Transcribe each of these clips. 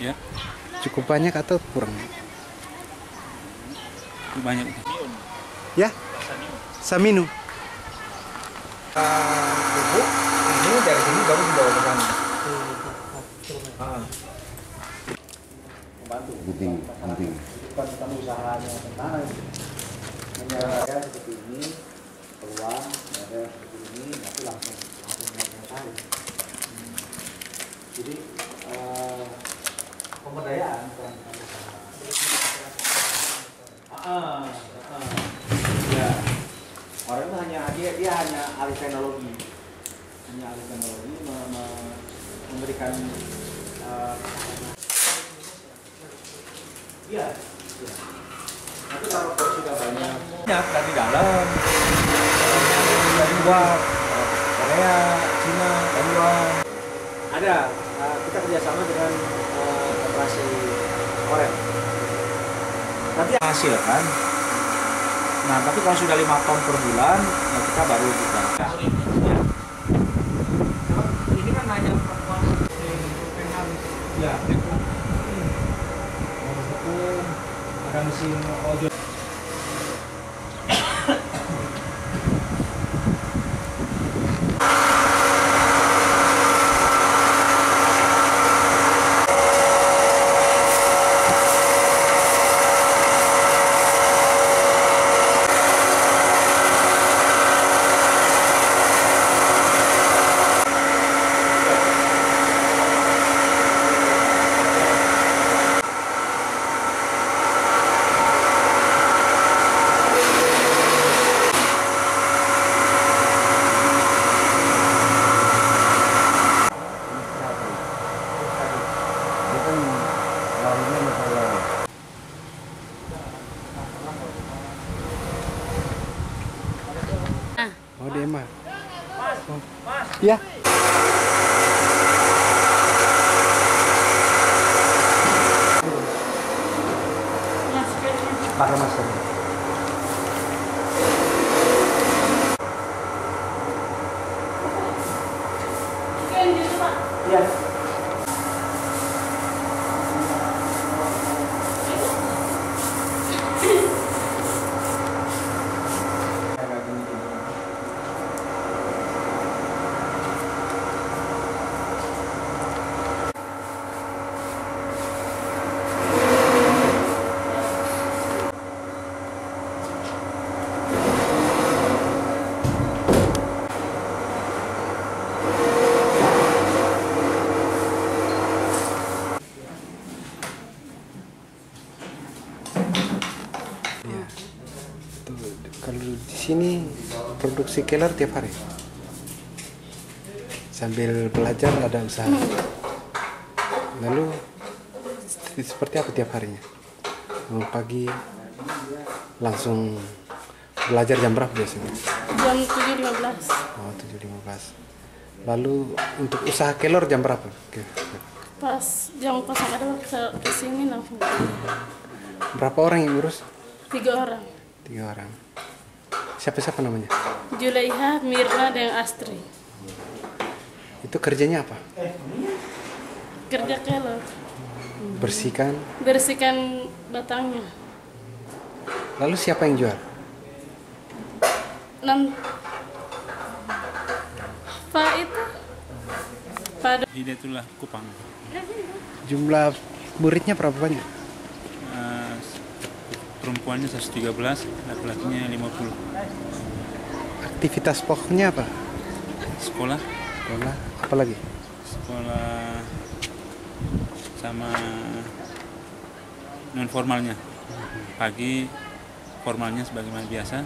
Ya, Cukup banyak atau kurang? banyak. Ya? Saminu. bubuk ini dari sini baru dibawa ke sana. Ah. Membantu. penting penting Bukan bukan usahanya. Hanya ada seperti ini, peluang, ada seperti ini, nanti langsung langsung. Hmm. Jadi eh, pemberdayaan bukan bukan usaha. Ah, ah, ah. Ya. Orang itu hanya dia dia hanya alih teknologi, hanya alih teknologi me- me- memberikan eh, Iya. iya. Nanti kalau sudah banyak banyak dari dalam, dari luar, Korea, Cina, Taiwan. Ada. eh, kita kerjasama dengan operasi Korem. Nanti hasilkan. Nah, tapi kalau sudah lima ton per bulan, ya kita baru. Ya. Ini kan hanya perempuan Ya, hukum, ada mesin ojol. Dia mah. Oh. Ya. Pakai masker. Tuh, kalau di sini produksi keler tiap hari. Sambil belajar ada usaha. Lalu seperti- apa tiap harinya? Bangun pagi langsung belajar jam berapa biasanya? jam 7.15 Oh, 7.15. Lalu untuk usaha kelor jam berapa? Pas jam kosong ada ke ke sini langsung Berapa orang yang urus? tiga orang Tiga orang. Siapa-siapa namanya? Julaiha, Mirna, dan Astri Itu kerjanya apa? kerja kelor Bersihkan. bersihkan batangnya Lalu siapa yang jual? nan Pak itu Pak Hidayatullah Kupang. Jumlah muridnya berapa banyak? Perempuannya 113, laki-lakinya 50. Aktivitas pokoknya apa? Sekolah, Sekolah, apa lagi? sekolah sama non formalnya. Pagi formalnya sebagaimana biasa,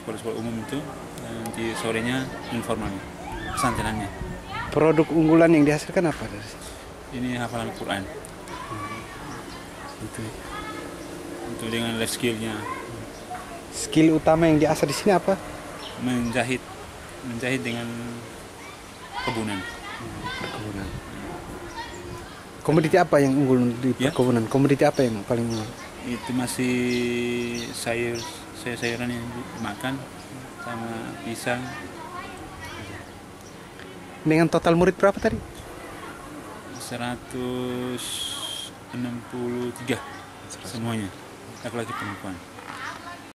sekolah-sekolah umum itu, dan nanti sorenya informalnya, pesantrenannya. Produk unggulan yang dihasilkan apa dari? Ini hafalan Quran. Itu. Untuk dengan life skillnya, Skill utama yang diasah di sini apa? menjahit, menjahit dengan kebunan. Perkebunan. Komoditi apa yang unggul di Ya. perkebunan? Komoditi apa yang paling unggul? itu masih sayur sayur sayuran yang dimakan sama pisang Dengan total murid berapa tadi? Agora claro que por enquanto.